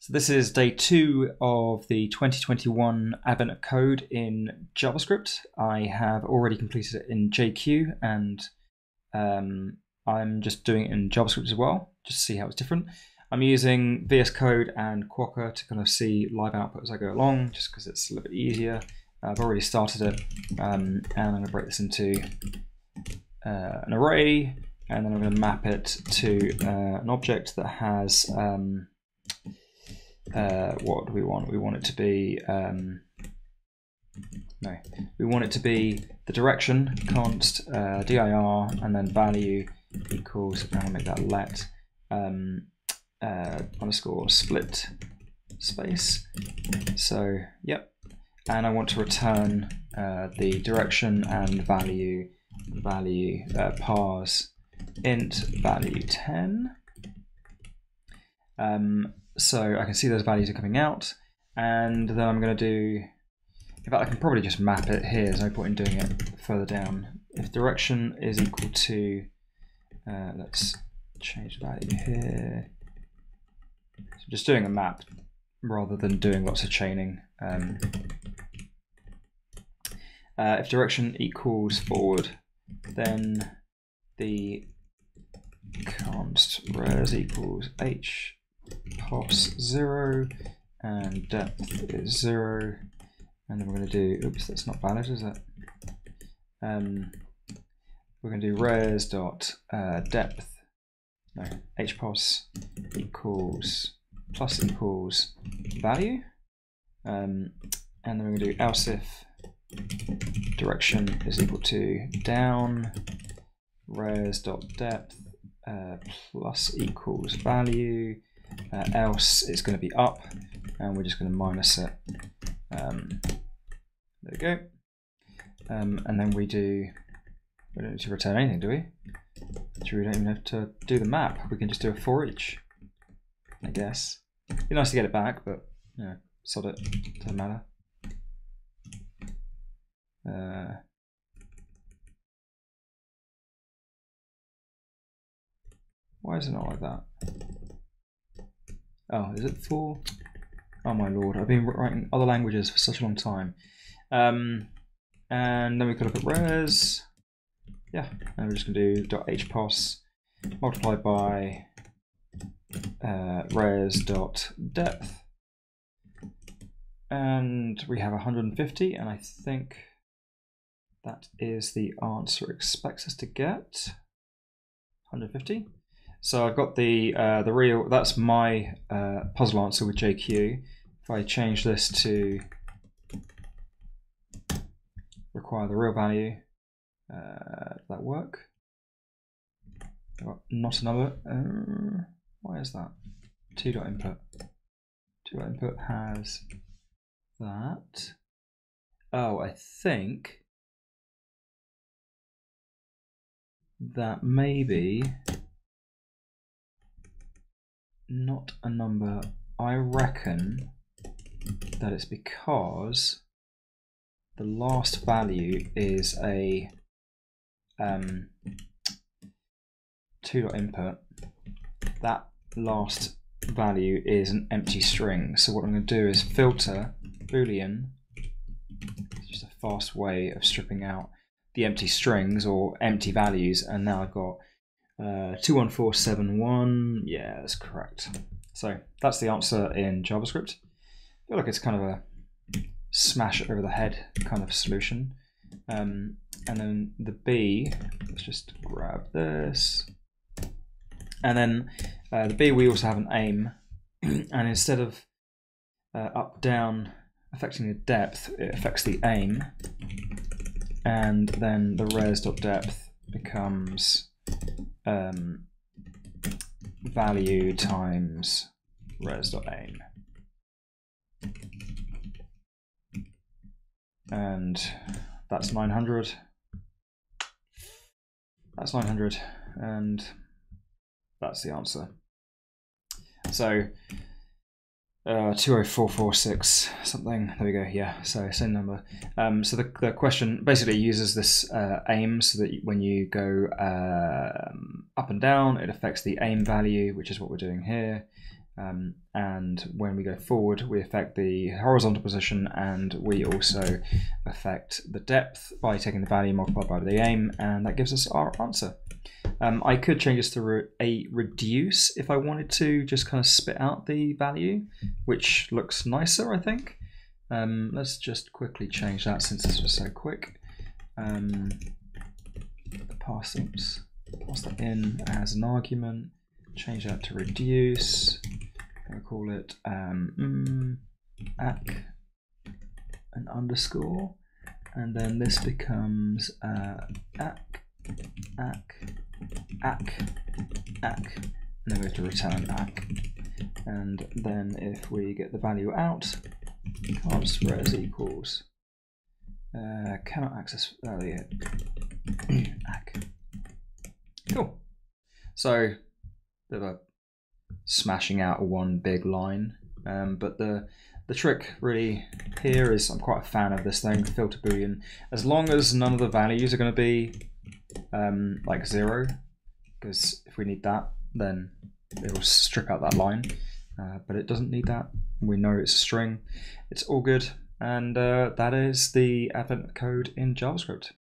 So this is day two of the 2021 Advent Code in JavaScript. I have already completed it in JQ and um, I'm just doing it in JavaScript as well, just to see how it's different. I'm using VS Code and Quokka to kind of see live output as I go along, just because it's a little bit easier. I've already started it, um, and I'm to break this into uh, an array, and then I'm going to map it to uh, an object that has um, uh, what do we want? We want it to be um, no, we want it to be the direction const uh, dir and then value equals. I'll make that let um, uh, underscore split space. So yep, and I want to return uh, the direction and value value uh, parse int value 10. Um, so I can see those values are coming out, and then I'm going to do, in fact I can probably just map it here, there's no point in doing it further down. If direction is equal to, uh, let's change value here, so just doing a map rather than doing lots of chaining. Um, uh, if direction equals forward, then the const res equals h pos 0 and depth is 0 and then we're going to do, oops that's not valid is it? Um, we're going to do res dot uh, depth. No hpos equals plus equals value. Um, and then we're going to do else if direction is equal to down. Res dot depth uh, plus equals value uh, else it's going to be up and we're just going to minus it. Um, there we go. Um, and then we do we don't need to return anything do we? So we don't even have to do the map. We can just do a for each I guess. Be nice to get it back but yeah sod it doesn't matter. Uh, why is it not like that? Oh, is it for? Oh my lord, I've been writing other languages for such a long time. Um, and then we could look at res. Yeah, and we're just to do dot .hpos multiplied by uh, res dot depth. And we have 150, and I think that is the answer it expects us to get. 150. So I've got the uh, the real. That's my uh, puzzle answer with JQ. If I change this to require the real value, uh, does that work? Not another. Uh, why is that? Two dot input. Two dot input has that. Oh, I think that maybe not a number. I reckon that it's because the last value is a um, two dot input. That last value is an empty string. So what I'm going to do is filter boolean. It's just a fast way of stripping out the empty strings or empty values, and now I've got uh, 21471, yeah, that's correct. So that's the answer in JavaScript. I feel like it's kind of a smash over the head kind of solution. Um, and then the B, let's just grab this. And then uh, the B, we also have an aim. and instead of uh, up, down affecting the depth, it affects the aim. And then the res.depth becomes um, value times res.aim. And that's 900. That's 900, and that's the answer. So uh, 20446 something. There we go. Yeah so same number. Um, so the, the question basically uses this uh, aim so that when you go uh, up and down it affects the aim value which is what we're doing here. Um, and when we go forward, we affect the horizontal position and we also affect the depth by taking the value multiplied by the aim, and that gives us our answer. Um, I could change this to re a reduce if I wanted to just kind of spit out the value, which looks nicer, I think. Um, let's just quickly change that since this was so quick. Um, pass, oops, pass that in as an argument, change that to reduce, i call it um, mm, an underscore, and then this becomes uh, ac, ac, ac, and then we have to return ac. And then if we get the value out, const res equals uh, cannot access value ac. Cool. So, bit of a smashing out one big line, um, but the the trick really here is I'm quite a fan of this thing, filter boolean. As long as none of the values are going to be um, like zero, because if we need that, then it will strip out that line. Uh, but it doesn't need that. We know it's a string. It's all good. And uh, that is the Advent code in JavaScript.